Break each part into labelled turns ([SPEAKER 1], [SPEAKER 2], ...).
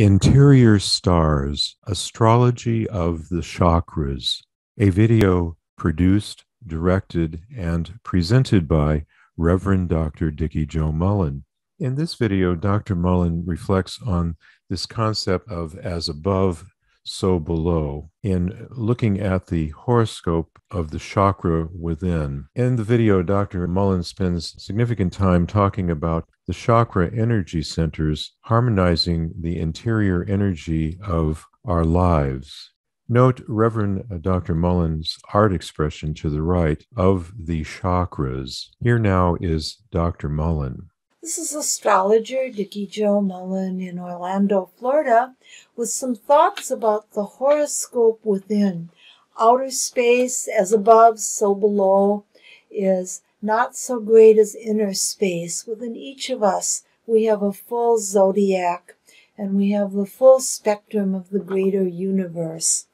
[SPEAKER 1] Interior Stars Astrology of the Chakras, a video produced, directed, and presented by Reverend Dr. Dikki Jo Mullen. In this video, Dr. Mullen reflects on this concept of as above, so below in looking at the horoscope of the chakra within. In the video, Dr. Mullen spends significant time talking about the chakra energy centers harmonizing the interior energy of our lives. Note Reverend uh, Dr. Mullen's art expression to the right of the chakras. Here now is Dr. Mullen.
[SPEAKER 2] This is astrologer Dikki Jo Mullen in Orlando, Florida, with some thoughts about the horoscope within. Outer space, as above, so below, is not so great as inner space. Within each of us, we have a full zodiac and we have the full spectrum of the greater universe.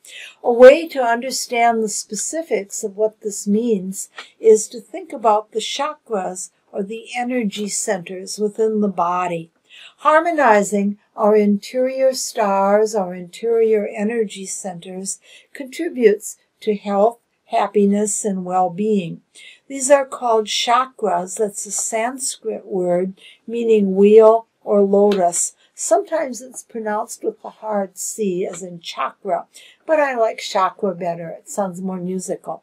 [SPEAKER 2] A way to understand the specifics of what this means is to think about the chakras or the energy centers within the body. Harmonizing our interior stars, our interior energy centers, contributes to health, happiness, and well being. These are called chakras. That's a Sanskrit word meaning wheel or lotus. Sometimes it's pronounced with the hard C as in chakra, but I like chakra better. It sounds more musical.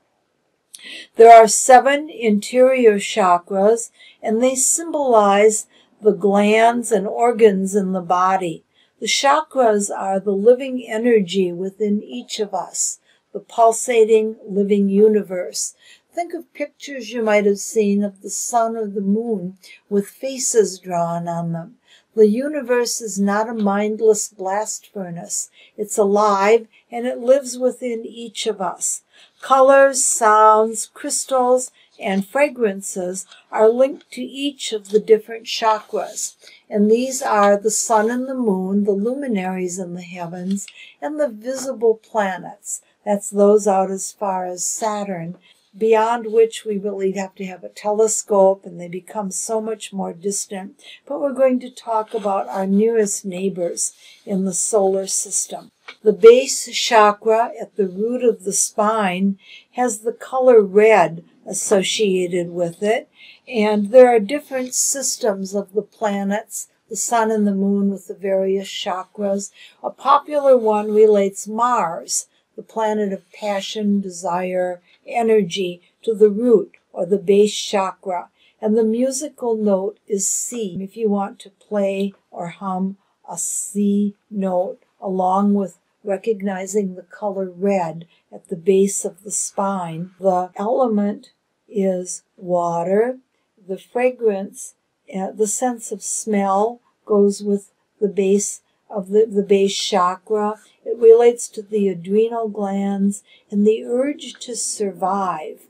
[SPEAKER 2] There are seven interior chakras, and they symbolize the glands and organs in the body. The chakras are the living energy within each of us, the pulsating living universe. Think of pictures you might have seen of the sun or the moon with faces drawn on them. The universe is not a mindless blast furnace. It's alive and it lives within each of us. Colors, sounds, crystals, and fragrances are linked to each of the different chakras. And these are the sun and the moon, the luminaries in the heavens, and the visible planets. That's those out as far as Saturn, beyond which we really have to have a telescope and they become so much more distant. But we're going to talk about our nearest neighbors in the solar system. The base chakra at the root of the spine has the color red associated with it, and there are different systems of the planets, the sun and the moon with the various chakras. A popular one relates Mars, the planet of passion, desire, energy, to the root or the base chakra, and the musical note is C. If you want to play or hum a C note along with recognizing the color red at the base of the spine. The element is water. The fragrance, uh, the sense of smell goes with the base of the, the base chakra. It relates to the adrenal glands and the urge to survive.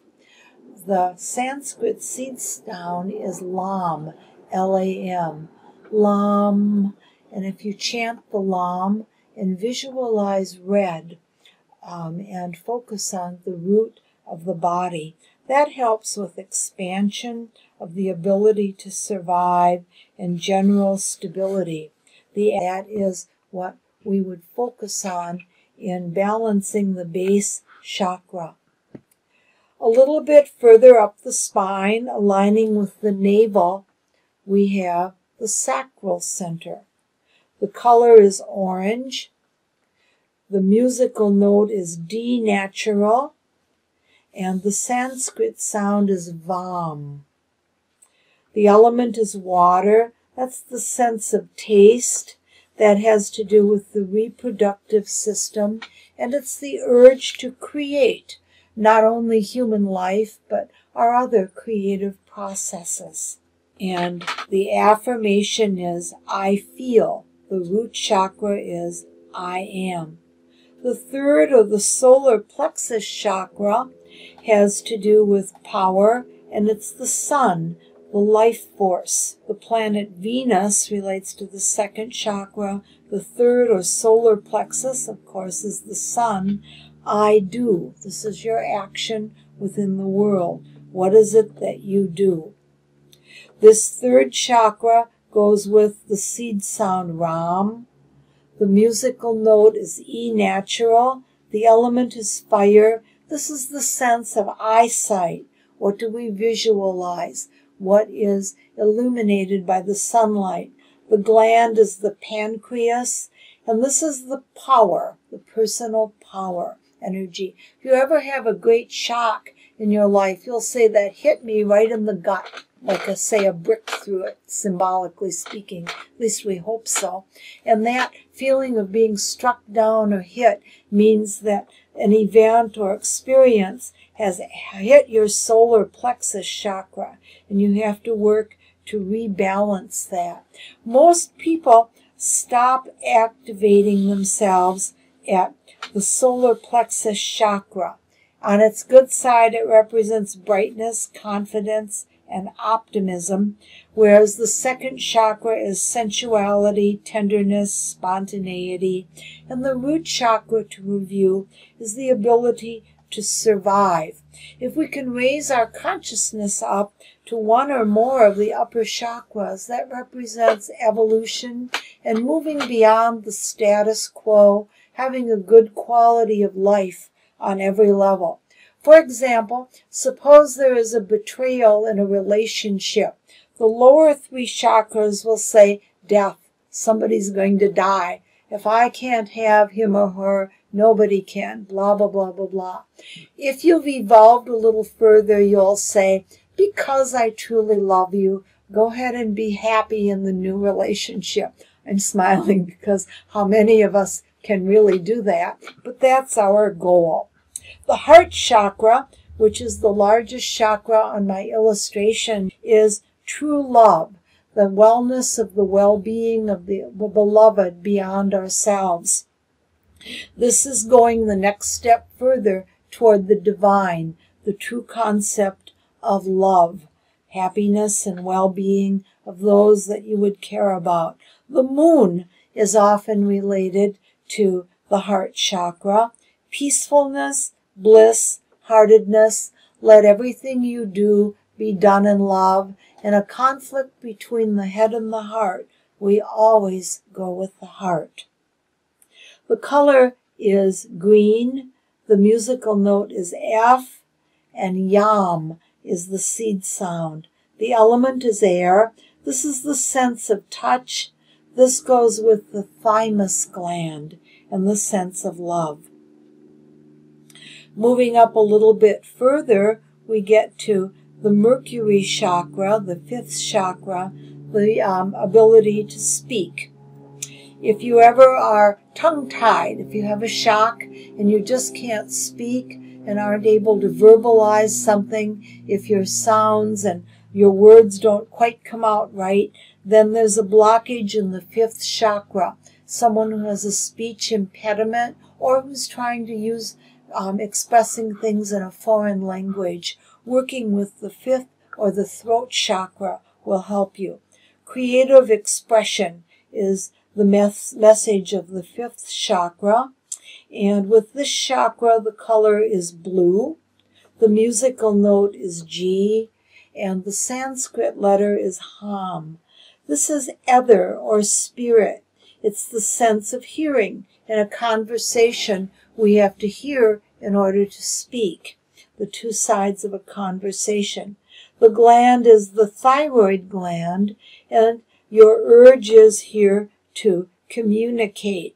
[SPEAKER 2] The Sanskrit seed sound is lam, L A M, lam. And if you chant the lam, and visualize red um, and focus on the root of the body. That helps with expansion of the ability to survive and general stability. The, that is what we would focus on in balancing the base chakra. A little bit further up the spine, aligning with the navel, we have the sacral center. The color is orange. The musical note is D natural. And the Sanskrit sound is Vam. The element is water. That's the sense of taste that has to do with the reproductive system. And it's the urge to create not only human life, but our other creative processes. And the affirmation is I feel. The root chakra is I am. The third or the solar plexus chakra has to do with power and it's the sun, the life force. The planet Venus relates to the second chakra. The third or solar plexus, of course, is the sun. I do. This is your action within the world. What is it that you do? This third chakra goes with the seed sound Ram. The musical note is E natural. The element is fire. This is the sense of eyesight. What do we visualize? What is illuminated by the sunlight? The gland is the pancreas, and this is the power, the personal power energy. If you ever have a great shock in your life, you'll say that hit me right in the gut, like a, say a brick through it, symbolically speaking. At least we hope so. And that feeling of being struck down or hit means that an event or experience has hit your solar plexus chakra, and you have to work to rebalance that. Most people stop activating themselves at the solar plexus chakra. On its good side, it represents brightness, confidence, and optimism, whereas the second chakra is sensuality, tenderness, spontaneity, and the root chakra, to review, is the ability to survive. If we can raise our consciousness up to one or more of the upper chakras, that represents evolution and moving beyond the status quo having a good quality of life on every level. For example, suppose there is a betrayal in a relationship. The lower three chakras will say, death, somebody's going to die. If I can't have him or her, nobody can, blah, blah, blah, blah, blah. If you've evolved a little further, you'll say, because I truly love you, go ahead and be happy in the new relationship. I'm smiling because how many of us can really do that, but that's our goal. The heart chakra, which is the largest chakra on my illustration, is true love, the wellness of the well-being of the, beloved beyond ourselves. This is going the next step further toward the divine, the true concept of love, happiness and well-being of those that you would care about. The moon is often related to the heart chakra. Peacefulness, bliss, heartedness. Let everything you do be done in love. In a conflict between the head and the heart, we always go with the heart. The color is green. The musical note is F, and Yam is the seed sound. The element is air. This is the sense of touch. This goes with the thymus gland and the sense of love. Moving up a little bit further, we get to the Mercury chakra, the fifth chakra, the um, ability to speak. If you ever are tongue tied, if you have a shock and you just can't speak and aren't able to verbalize something, if your sounds and your words don't quite come out right, then there's a blockage in the fifth chakra someone who has a speech impediment or who's trying to use um, expressing things in a foreign language, working with the fifth or the throat chakra will help you. Creative expression is the mes- message of the fifth chakra. And with this chakra, the color is blue. The musical note is G, and the Sanskrit letter is Ham. This is ether or spirit. It's the sense of hearing. In a conversation, we have to hear in order to speak. The two sides of a conversation. The gland is the thyroid gland, and your urge is here to communicate.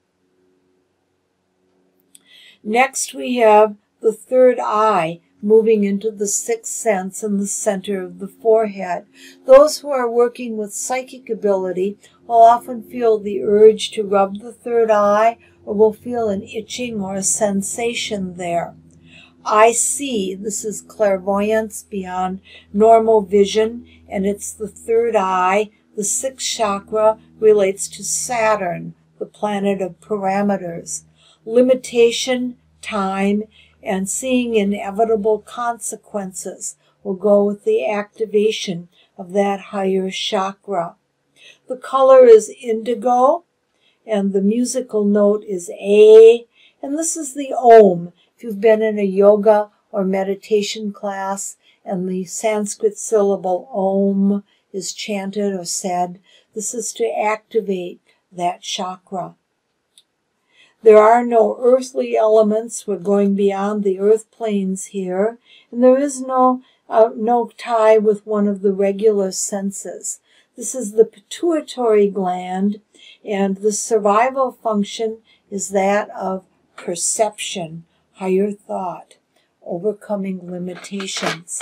[SPEAKER 2] Next, we have the third eye, moving into the sixth sense in the center of the forehead. Those who are working with psychic ability will often feel the urge to rub the third eye or will feel an itching or a sensation there. I see, this is clairvoyance beyond normal vision, and it's the third eye. The sixth chakra relates to Saturn, the planet of parameters. Limitation, time, and seeing inevitable consequences will go with the activation of that higher chakra. The color is indigo and the musical note is A, and this is the Om. If you've been in a yoga or meditation class and the Sanskrit syllable Om is chanted or said, this is to activate that chakra. There are no earthly elements. We're going beyond the earth planes here. And there is no, uh, no tie with one of the regular senses. This is the pituitary gland, and the survival function is that of perception, higher thought, overcoming limitations.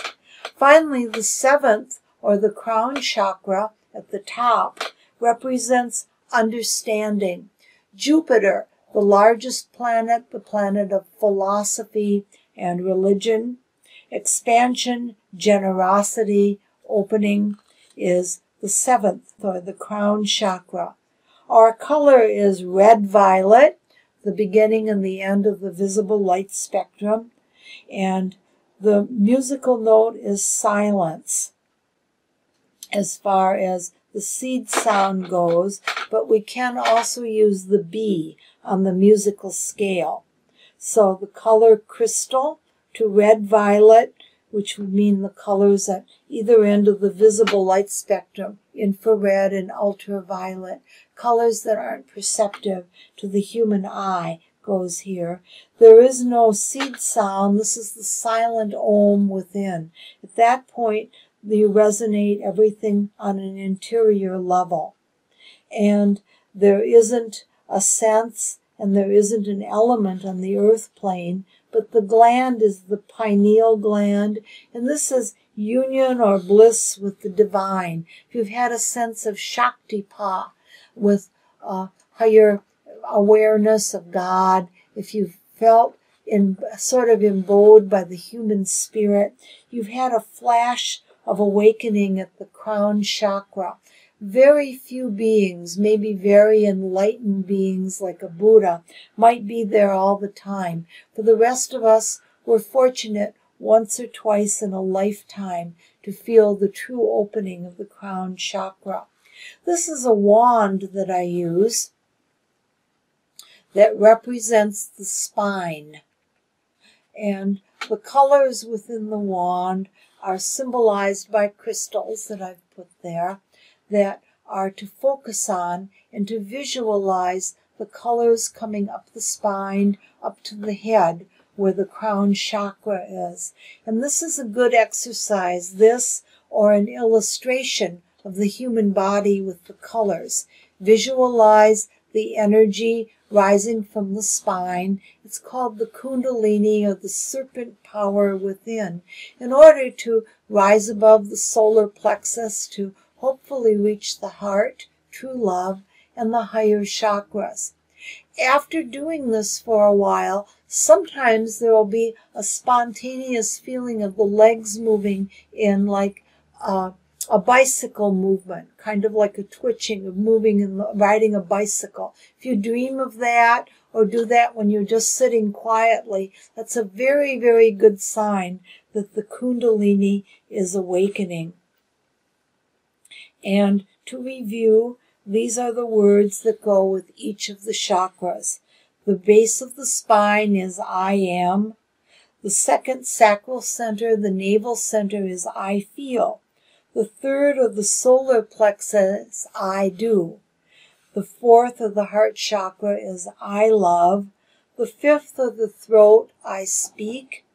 [SPEAKER 2] Finally, the seventh, or the crown chakra at the top, represents understanding. Jupiter, the largest planet, the planet of philosophy and religion, expansion, generosity, opening, is the seventh, or the crown chakra. Our color is red violet, the beginning and the end of the visible light spectrum, and the musical note is silence as far as the seed sound goes, but we can also use the B on the musical scale. So the color crystal to red violet, which would mean the colors at either end of the visible light spectrum, infrared and ultraviolet, colors that aren't perceptive to the human eye goes here. There is no seed sound. This is the silent om within. At that point, you resonate everything on an interior level. And there isn't a sense and there isn't an element on the earth plane, but the gland is the pineal gland, and this is union or bliss with the divine. If you've had a sense of Shaktipat, with a higher awareness of God, if you've felt in sort of embowed by the human spirit, you've had a flash of awakening at the crown chakra. Very few beings, maybe very enlightened beings like a Buddha, might be there all the time. For the rest of us, we're fortunate once or twice in a lifetime to feel the true opening of the crown chakra. This is a wand that I use that represents the spine. And the colors within the wand are symbolized by crystals that I've put there that are to focus on and to visualize the colors coming up the spine, up to the head, where the crown chakra is. And this is a good exercise, this or an illustration of the human body with the colors. Visualize the energy rising from the spine. It's called the Kundalini or the serpent power within. In order to rise above the solar plexus to hopefully reach the heart, true love, and the higher chakras. After doing this for a while, sometimes there will be a spontaneous feeling of the legs moving in like uh, a bicycle movement, kind of like a twitching of moving and riding a bicycle. If you dream of that or do that when you're just sitting quietly, that's a very, very good sign that the Kundalini is awakening. And to review, these are the words that go with each of the chakras. The base of the spine is I am. The second sacral center, the navel center, is I feel. The third of the solar plexus, I do. The fourth of the heart chakra is I love. The fifth of the throat, I speak.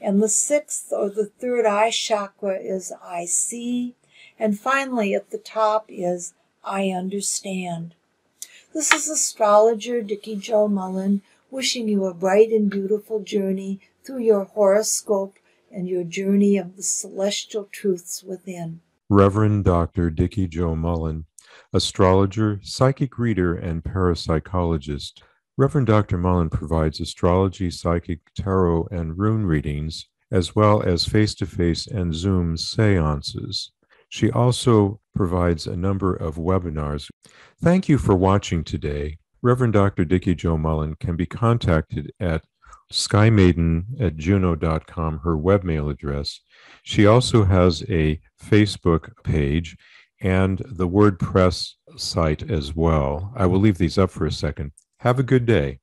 [SPEAKER 2] And the sixth or the third eye chakra is I see. And finally at the top is I understand. This is astrologer Dikki Jo Mullen wishing you a bright and beautiful journey through your horoscope and your journey of the celestial truths within.
[SPEAKER 1] Reverend Dr. Dikki Jo Mullen, astrologer, psychic reader, and parapsychologist. Reverend Dr. Mullen provides astrology, psychic, tarot, and rune readings, as well as face to face and Zoom seances. She also provides a number of webinars. Thank you for watching today. Reverend Dr. Dikki Jo Mullen can be contacted at skymaiden at juno.com, her webmail address. She also has a Facebook page and the WordPress site as well. I will leave these up for a second. Have a good day.